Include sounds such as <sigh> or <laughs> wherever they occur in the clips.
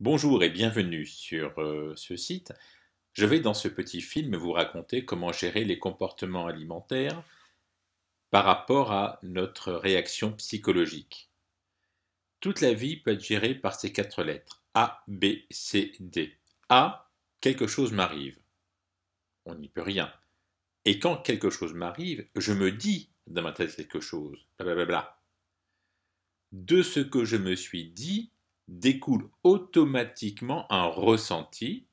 Bonjour et bienvenue sur euh, ce site. Je vais dans ce petit film vous raconter comment gérer les comportements alimentaires par rapport à notre réaction psychologique. Toute la vie peut être gérée par ces quatre lettres A, B, C, D. A, quelque chose m'arrive. On n'y peut rien. Et quand quelque chose m'arrive, je me dis dans ma tête quelque chose. Blablabla. De ce que je me suis dit, découle automatiquement un ressenti,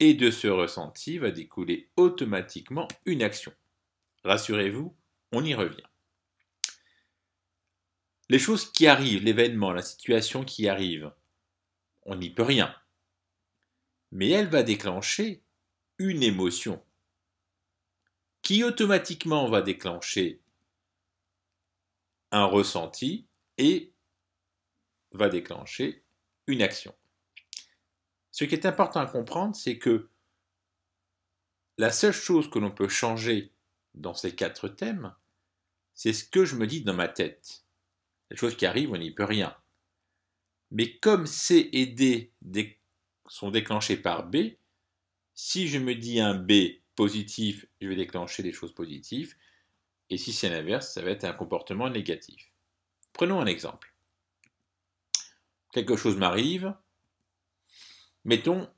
et de ce ressenti va découler automatiquement une action. Rassurez-vous, on y revient. Les choses qui arrivent, l'événement, la situation qui arrive, on n'y peut rien. Mais elle va déclencher une émotion qui automatiquement va déclencher un ressenti et va déclencher une action. Ce qui est important à comprendre, c'est que la seule chose que l'on peut changer dans ces quatre thèmes, c'est ce que je me dis dans ma tête. Les choses qui arrivent, on n'y peut rien. Mais comme C et D sont déclenchés par B, si je me dis un B positif, je vais déclencher des choses positives. Et si c'est l'inverse, ça va être un comportement négatif. Prenons un exemple quelque chose m'arrive, mettons,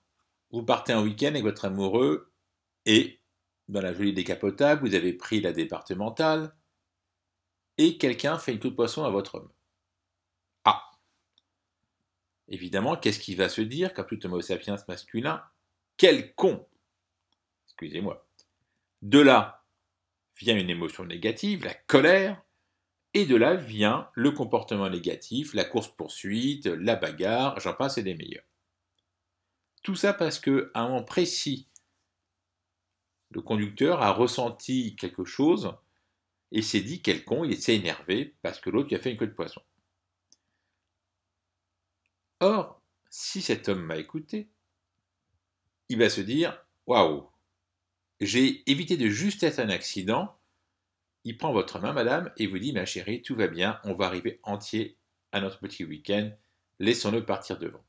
vous partez un week-end avec votre amoureux et dans la jolie décapotable, vous avez pris la départementale et quelqu'un fait une coup de poisson à votre homme. Ah Évidemment, qu'est-ce qu'il va se dire, comme tout homo sapiens masculin Quel con Excusez-moi. De là vient une émotion négative, la colère, et de là vient le comportement négatif, la course-poursuite, la bagarre, j'en passe et des meilleurs. Tout ça parce qu'à un moment précis, le conducteur a ressenti quelque chose et s'est dit quel con, il s'est énervé parce que l'autre a fait une queue de poisson. Or, si cet homme m'a écouté, il va se dire Waouh, j'ai évité de juste être un accident il prend votre main, madame, et vous dit, ma chérie, tout va bien, on va arriver entier à notre petit week-end, laissons-le partir devant.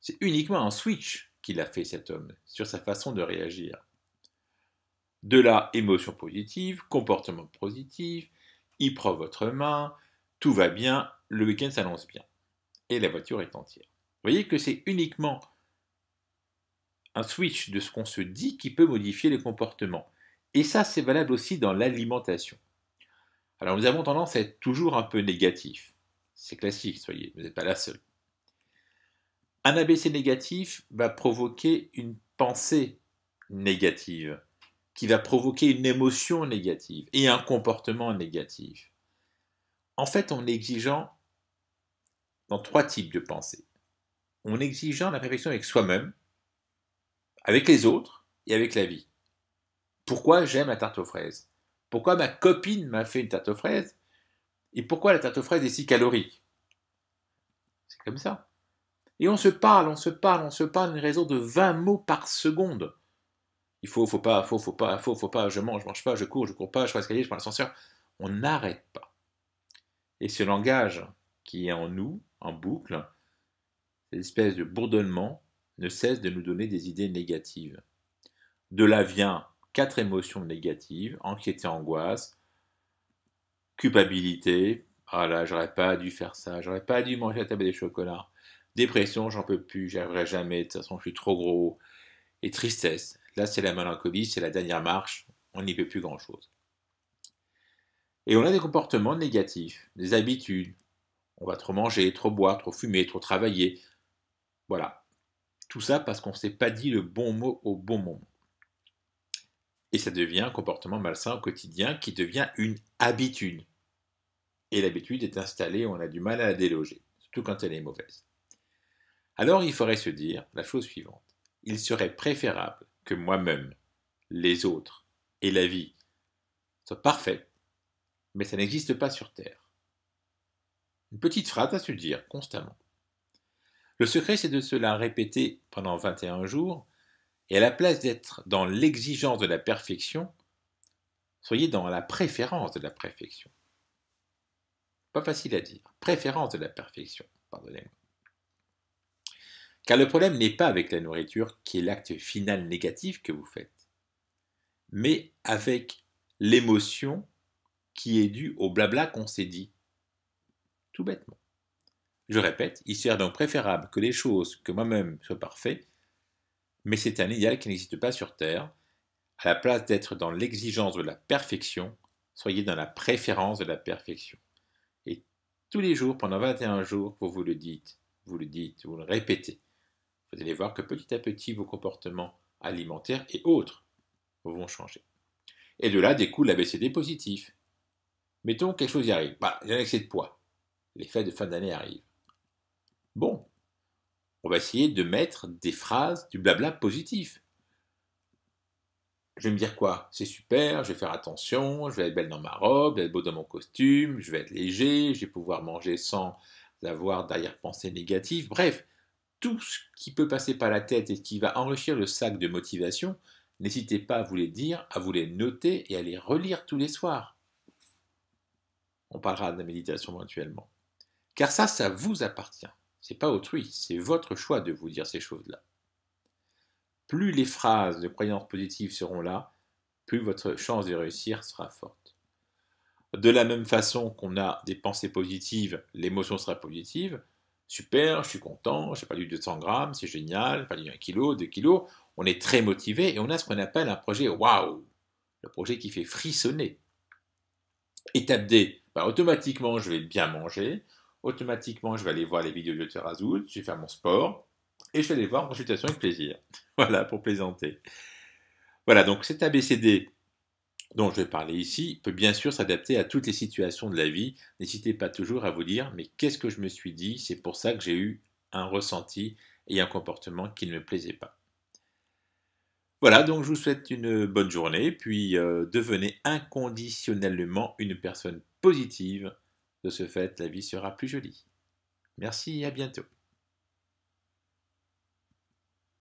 C'est uniquement un switch qu'il a fait cet homme sur sa façon de réagir. De là, émotion positive, comportement positif, il prend votre main, tout va bien, le week-end s'annonce bien. Et la voiture est entière. Vous voyez que c'est uniquement un switch de ce qu'on se dit qui peut modifier les comportements. Et ça, c'est valable aussi dans l'alimentation. Alors, nous avons tendance à être toujours un peu négatif. C'est classique, soyez, vous n'êtes pas la seule. Un ABC négatif va provoquer une pensée négative, qui va provoquer une émotion négative et un comportement négatif. En fait, on est exigeant dans trois types de pensées. On est exigeant la perfection avec soi-même, avec les autres et avec la vie. Pourquoi j'aime la tarte aux fraises? Pourquoi ma copine m'a fait une tarte aux fraises? Et pourquoi la tarte aux fraises est si calorique? C'est comme ça. Et on se parle, on se parle, on se parle une raison de 20 mots par seconde. Il faut, faut pas, faut, faut pas, faut, faut pas, je mange, je mange pas, je cours, je cours pas, je fais l'escalier, je prends l'ascenseur. On n'arrête pas. Et ce langage qui est en nous, en boucle, cette espèce de bourdonnement, ne cesse de nous donner des idées négatives. De là vient quatre émotions négatives, anxiété, angoisse, culpabilité, ah là, j'aurais pas dû faire ça, j'aurais pas dû manger la table des chocolats, dépression, j'en peux plus, j'y arriverai jamais, de toute façon je suis trop gros, et tristesse, là c'est la mélancolie, c'est la dernière marche, on n'y peut plus grand chose. Et on a des comportements négatifs, des habitudes, on va trop manger, trop boire, trop fumer, trop travailler, voilà. Tout ça parce qu'on ne s'est pas dit le bon mot au bon moment. Et ça devient un comportement malsain au quotidien qui devient une habitude. Et l'habitude est installée, on a du mal à la déloger, surtout quand elle est mauvaise. Alors il faudrait se dire la chose suivante. Il serait préférable que moi-même, les autres et la vie soient parfaits, mais ça n'existe pas sur Terre. Une petite phrase à se dire constamment. Le secret, c'est de se la répéter pendant 21 jours et à la place d'être dans l'exigence de la perfection, soyez dans la préférence de la perfection. Pas facile à dire. Préférence de la perfection, pardonnez-moi. Car le problème n'est pas avec la nourriture, qui est l'acte final négatif que vous faites, mais avec l'émotion qui est due au blabla qu'on s'est dit. Tout bêtement. Je répète, il serait donc préférable que les choses, que moi-même, soient parfaites, mais c'est un idéal qui n'existe pas sur Terre. À la place d'être dans l'exigence de la perfection, soyez dans la préférence de la perfection. Et tous les jours, pendant 21 jours, vous vous le dites, vous le dites, vous le répétez. Vous allez voir que petit à petit, vos comportements alimentaires et autres vont changer. Et de là découle l'ABCD positif. Mettons quelque chose y arrive. Bah, j'ai un excès de poids. Les fêtes de fin d'année arrivent. Bon, on va essayer de mettre des phrases, du blabla positif. Je vais me dire quoi? C'est super, je vais faire attention, je vais être belle dans ma robe, je vais être beau dans mon costume, je vais être léger, je vais pouvoir manger sans avoir d'arrière-pensée négative. Bref, tout ce qui peut passer par la tête et qui va enrichir le sac de motivation, n'hésitez pas à vous les dire, à vous les noter et à les relire tous les soirs. On parlera de la méditation éventuellement. Car ça, ça vous appartient. C'est pas autrui, c'est votre choix de vous dire ces choses-là. Plus les phrases de croyances positives seront là, plus votre chance de réussir sera forte. De la même façon qu'on a des pensées positives, l'émotion sera positive. Super, je suis content, j'ai perdu 200 grammes, c'est génial, j'ai perdu 1 kg, 2 kg. On est très motivé et on a ce qu'on appelle un projet waouh, le projet qui fait frissonner. Étape D, bah, automatiquement je vais bien manger, automatiquement, je vais aller voir les vidéos de Terazout, je vais faire mon sport, et je vais aller voir en consultation avec plaisir. <laughs> voilà, pour plaisanter. Voilà, donc cet ABCD dont je vais parler ici peut bien sûr s'adapter à toutes les situations de la vie. N'hésitez pas toujours à vous dire, mais qu'est-ce que je me suis dit? C'est pour ça que j'ai eu un ressenti et un comportement qui ne me plaisait pas. Voilà, donc je vous souhaite une bonne journée, puis euh, devenez inconditionnellement une personne positive de ce fait, la vie sera plus jolie. Merci et à bientôt.